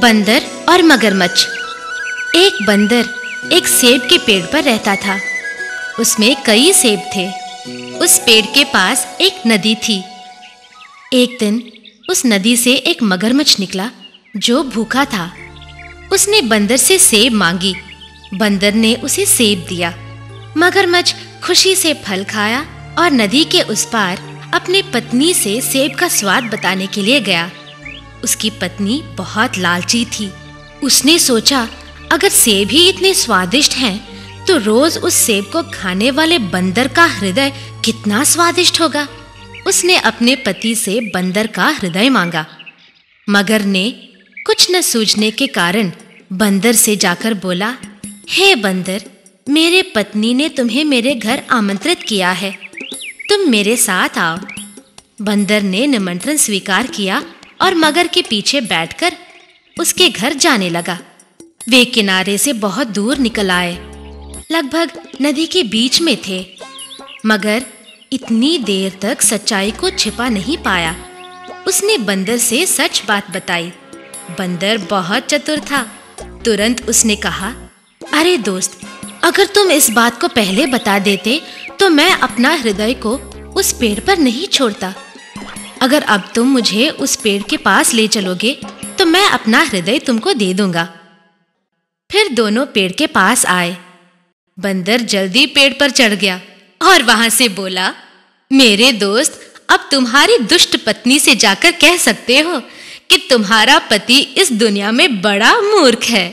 बंदर और मगरमच्छ। एक बंदर एक सेब के पेड़ पर रहता था। उसमें कई सेब थे। उस पेड़ के पास एक नदी थी। एक दिन उस नदी से एक मगरमच्छ निकला जो भूखा था। उसने बंदर से सेब मांगी। बंदर ने उसे सेब दिया। मगरमच्छ खुशी से फल खाया और नदी के उस पार अपने पत्नी से सेब का स्वाद बताने के लिए गया। उसकी पत्नी बहुत लालची थी। उसने सोचा, अगर सेब ही इतने स्वादिष्ट हैं तो रोज उस सेब को खाने वाले बंदर का हृदय कितना स्वादिष्ट होगा। उसने अपने पति से बंदर का हृदय मांगा। मगर ने कुछ न सूझने के कारण बंदर से जाकर बोला, हे hey बंदर, मेरे पत्नी ने तुम्हें मेरे घर आमंत्रित किया है। तुम मेरे साथ आओ। बंदर ने निमंत्रण स्वीकार किया और मगर के पीछे बैठकर उसके घर जाने लगा। वे किनारे से बहुत दूर निकल आए। लगभग नदी के बीच में थे, मगर इतनी देर तक सच्चाई को छिपा नहीं पाया। उसने बंदर से सच बात बताई। बंदर बहुत चतुर था। तुरंत उसने कहा, अरे दोस्त, अगर तुम इस बात को पहले बता देते तो मैं अपना हृदय को उस पेड़ पर नहीं छोड़ता। अगर अब तुम मुझे उस पेड़ के पास ले चलोगे तो मैं अपना हृदय तुमको दे दूँगा। फिर दोनों पेड़ के पास आए। बंदर जल्दी पेड़ पर चढ़ गया और वहाँ से बोला, मेरे दोस्त, अब तुम्हारी दुष्ट पत्नी से जाकर कह सकते हो कि तुम्हारा पति इस दुनिया में बड़ा मूर्ख है।